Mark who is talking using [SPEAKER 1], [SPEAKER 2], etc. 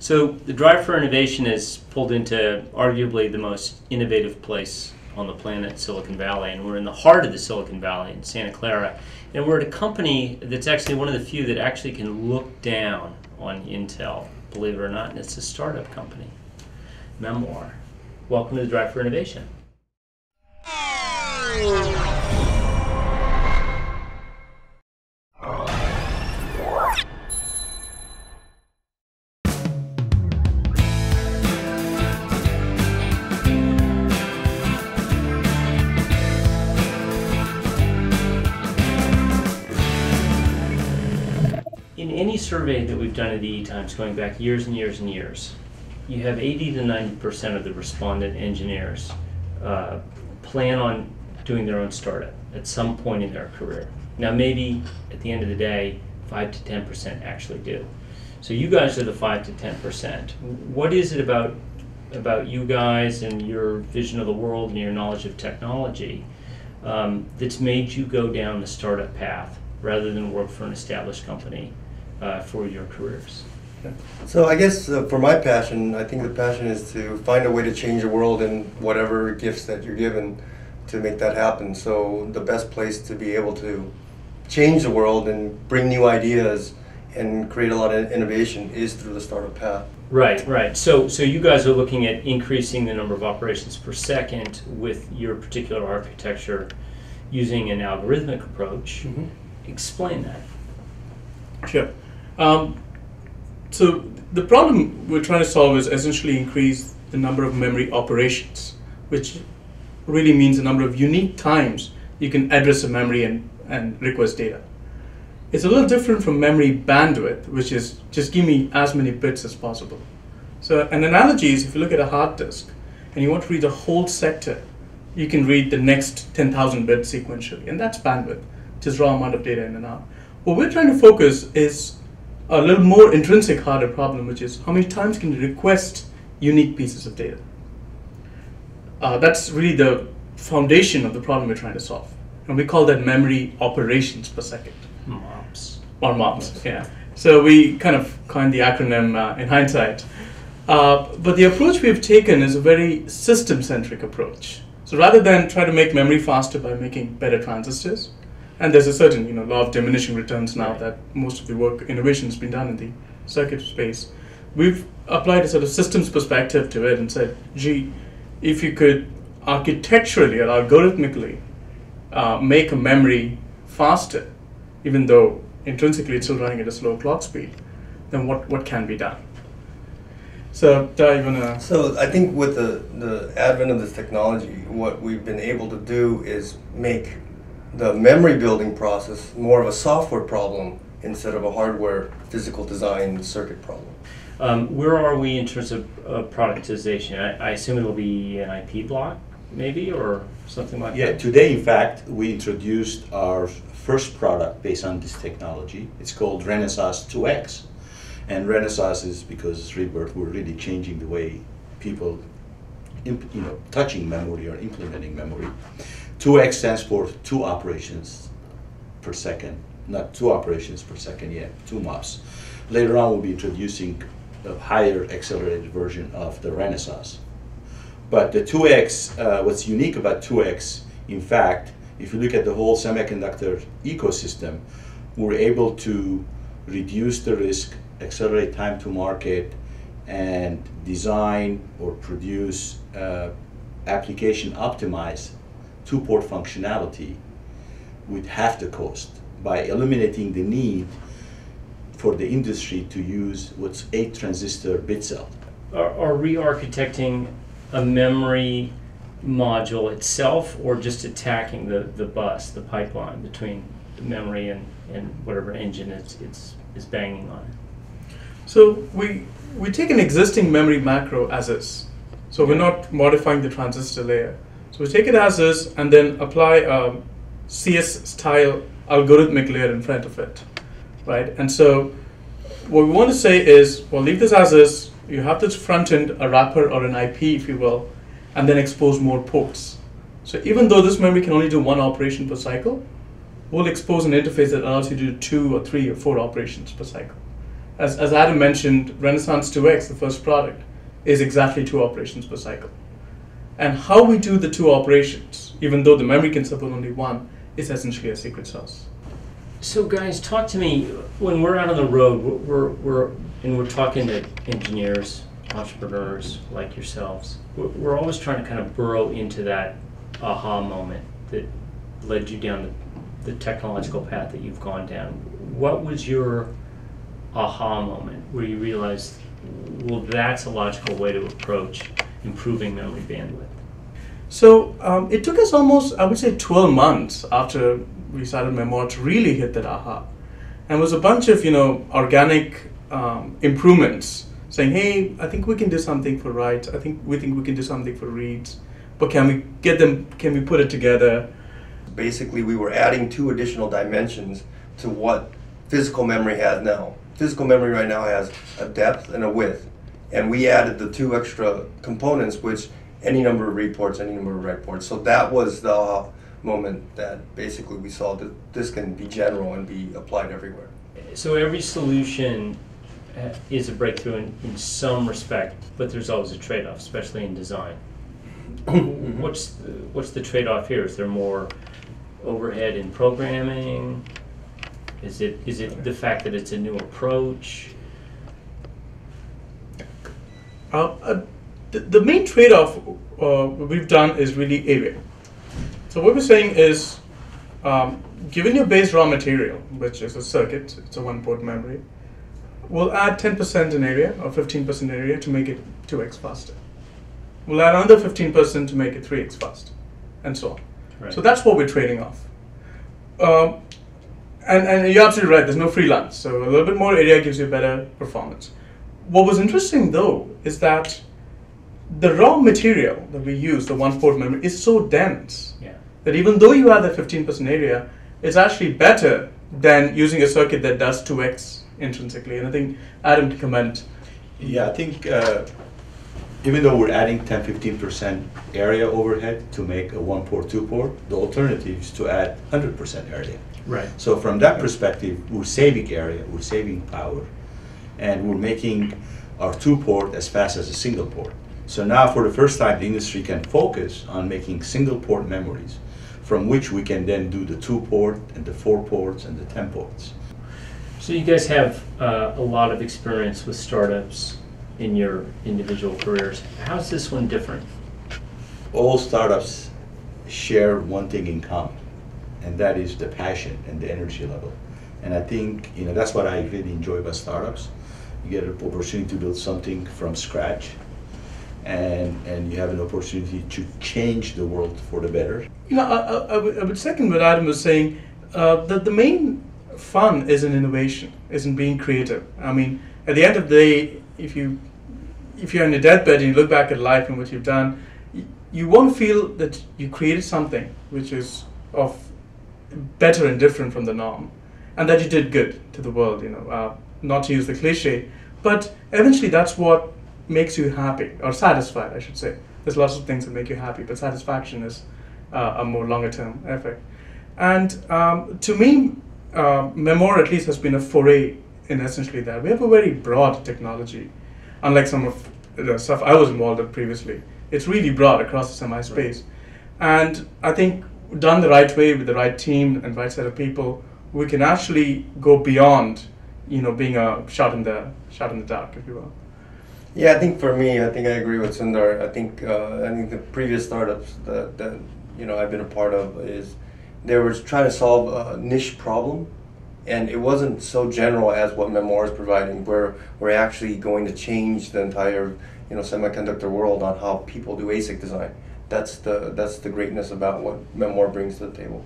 [SPEAKER 1] So the Drive for Innovation is pulled into arguably the most innovative place on the planet, Silicon Valley, and we're in the heart of the Silicon Valley in Santa Clara. And we're at a company that's actually one of the few that actually can look down on Intel, believe it or not, and it's a startup company. Memoir. Welcome to the Drive for Innovation. Any survey that we've done at EE Times going back years and years and years, you have 80 to 90% of the respondent engineers uh, plan on doing their own startup at some point in their career. Now, maybe at the end of the day, 5 to 10% actually do. So you guys are the 5 to 10%. What is it about about you guys and your vision of the world and your knowledge of technology um, that's made you go down the startup path rather than work for an established company uh, for your careers?
[SPEAKER 2] So I guess uh, for my passion, I think the passion is to find a way to change the world in whatever gifts that you're given to make that happen. So the best place to be able to change the world and bring new ideas and create a lot of innovation is through the startup path.
[SPEAKER 1] Right, right. So, so you guys are looking at increasing the number of operations per second with your particular architecture using an algorithmic approach. Explain that.
[SPEAKER 3] Sure. Um, so the problem we're trying to solve is essentially increase the number of memory operations, which really means the number of unique times you can address a memory and, and request data. It's a little different from memory bandwidth, which is just give me as many bits as possible. So an analogy is if you look at a hard disk and you want to read the whole sector, you can read the next 10,000 bits sequentially, and that's bandwidth, just raw amount of data in and out. What we're trying to focus is a little more intrinsic harder problem, which is how many times can you request unique pieces of data? Uh, that's really the foundation of the problem we're trying to solve. And we call that memory operations per second,
[SPEAKER 1] MOPS.
[SPEAKER 3] or MOPS, yeah. So we kind of coined the acronym uh, in hindsight. Uh, but the approach we've taken is a very system centric approach. So rather than try to make memory faster by making better transistors, and there's a certain you know law of diminishing returns now
[SPEAKER 1] Right.
[SPEAKER 3] that most of the work innovation has been done in the circuit space. We've applied a sort of systems perspective to it and said, gee, if you could architecturally or algorithmically uh, make a memory faster, even though intrinsically it's still running at a slow clock speed, then what, what can be done? So, Da, you wanna?
[SPEAKER 2] So I think with the, the advent of this technology, what we've been able to do is make the memory building process more of a software problem instead of a hardware physical design circuit problem.
[SPEAKER 1] Um, where are we in terms of uh, productization? I, I assume it'll be an IP block, maybe, or something like
[SPEAKER 4] Yeah,
[SPEAKER 1] that?
[SPEAKER 4] Yeah, today, in fact, we introduced our first product based on this technology. It's called Renaissance 2X. And Renaissance is because it's Rebirth, we're really changing the way people, imp- you know, touching memory or implementing memory. 2X stands for two operations per second, not two operations per second yet, two MOPS. Later on, we'll be introducing a higher accelerated version of the Renaissance. But the 2x, uh, what's unique about 2x, in fact, if you look at the whole semiconductor ecosystem, we're able to reduce the risk, accelerate time to market, and design or produce uh, application optimized two port functionality with half the cost by eliminating the need for the industry to use what's eight transistor bit cell.
[SPEAKER 1] Are, are re-architecting a memory module itself, or just attacking the, the bus, the pipeline between the memory and, and whatever engine it's, it's is banging on?
[SPEAKER 3] So we we take an existing memory macro as is. So we're not modifying the transistor layer. So we take it as is and then apply a CS style algorithmic layer in front of it, right? And so what we want to say is, well, leave this as is. You have this front end, a wrapper or an IP, if you will, and then expose more ports. So even though this memory can only do one operation per cycle, we'll expose an interface that allows you to do two or three or four operations per cycle. as, as Adam mentioned, Renaissance 2X, the first product, is exactly two operations per cycle. And how we do the two operations, even though the memory can support only one, is essentially a secret sauce.
[SPEAKER 1] So, guys, talk to me. When we're out on the road, we're, we're, and we're talking to engineers, entrepreneurs like yourselves. We're, we're always trying to kind of burrow into that aha moment that led you down the, the technological path that you've gone down. What was your aha moment where you realized, well, that's a logical way to approach improving memory bandwidth?
[SPEAKER 3] So um, it took us almost, I would say, 12 months after we started Memoir to really hit that aha. And it was a bunch of, you know, organic um, improvements saying, hey, I think we can do something for writes. I think we think we can do something for reads. But can we get them, can we put it together?
[SPEAKER 2] Basically, we were adding two additional dimensions to what physical memory has now. Physical memory right now has a depth and a width. And we added the two extra components, which any number of read ports, any number of write ports. So that was the moment that basically we saw that this can be general and be applied everywhere.
[SPEAKER 1] So every solution uh, is a breakthrough in, in some respect, but there's always a trade-off, especially in design. what's the, what's the trade-off here? Is there more overhead in programming? Is it is it the fact that it's a new approach?
[SPEAKER 3] Uh, uh, the, the main trade-off uh, we've done is really area. So what we're saying is, um, given your base raw material, which is a circuit, it's a one-port memory, we'll add 10% in area or 15% area to make it 2x faster. We'll add another 15% to make it 3x faster, and so on.
[SPEAKER 1] Right.
[SPEAKER 3] So that's what we're trading off. Um, and, and you're absolutely right, there's no free lunch. So a little bit more area gives you better performance. What was interesting though is that the raw material that we use, the one port memory, is so dense
[SPEAKER 1] Yeah.
[SPEAKER 3] that even though you have the 15% area, it's actually better than using a circuit that does 2x intrinsically. And I think Adam can comment.
[SPEAKER 4] Yeah, I think uh, even though we're adding 10 15% area overhead to make a one port, two port, the alternative is to add 100% area.
[SPEAKER 1] Right.
[SPEAKER 4] So from that perspective, we're saving area, we're saving power, and we're making our two port as fast as a single port. So now for the first time, the industry can focus on making single port memories from which we can then do the two port and the four ports and the 10 ports.
[SPEAKER 1] So you guys have uh, a lot of experience with startups in your individual careers. How's this one different?
[SPEAKER 4] All startups share one thing in common, and that is the passion and the energy level. And I think you know that's what I really enjoy about startups. You get an opportunity to build something from scratch, and and you have an opportunity to change the world for the better.
[SPEAKER 3] You know, I, I, I, would, second what Adam was saying. Uh, that the main fun is in innovation, is in being creative. I mean, at the end of the day, if you if you're in a deathbed and you look back at life and what you've done, you, you won't feel that you created something which is of better and different from the norm, and that you did good to the world. You know, uh, not to use the cliche, but eventually that's what makes you happy or satisfied, I should say. There's lots of things that make you happy, but satisfaction is uh, a more longer term effect. And um, to me, uh, Memoir at least has been a foray in essentially that. We have a very broad technology, unlike some of the stuff I was involved in previously. It's really broad across the semi space. And I think done the right way with the right team and right set of people, we can actually go beyond, you know, being a shot in the shot in the dark, if you will.
[SPEAKER 2] Yeah, I think for me, I think I agree with Sundar. I think uh, I think the previous startups that, that you know I've been a part of is they were trying to solve a niche problem, and it wasn't so general as what Memoir is providing. Where we're actually going to change the entire you know semiconductor world on how people do ASIC design. That's the that's the greatness about what Memoir brings to the table.